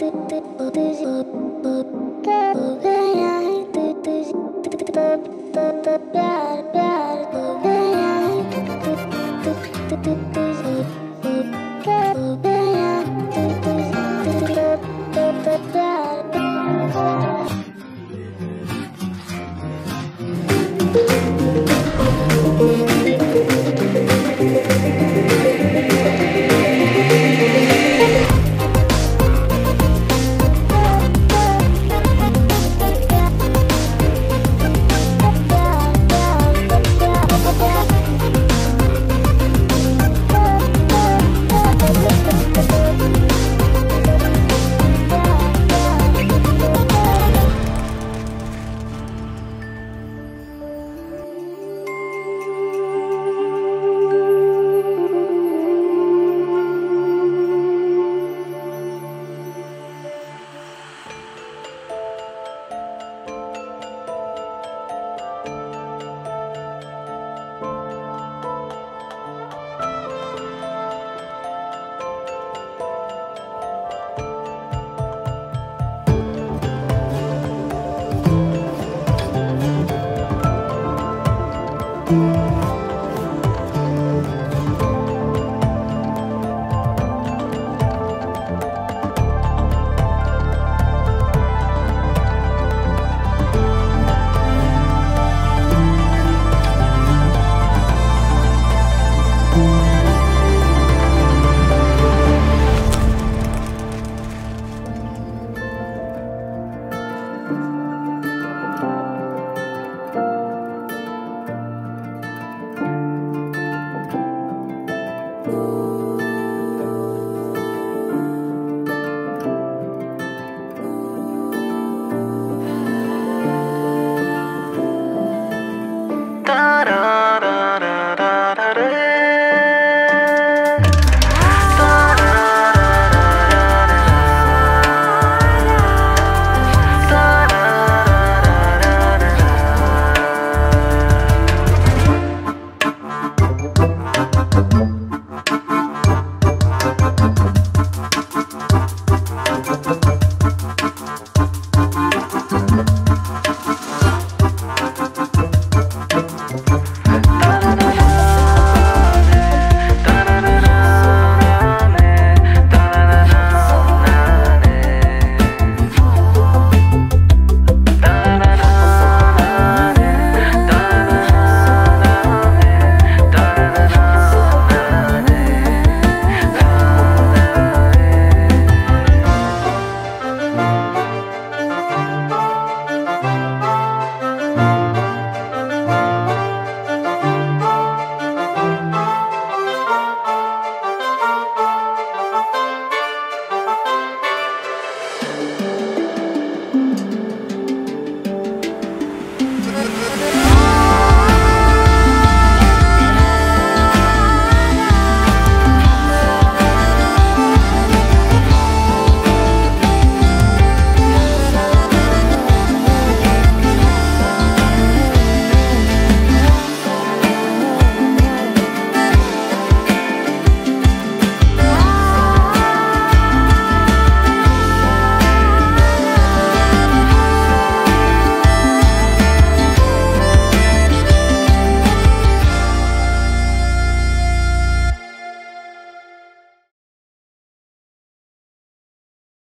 Yeah.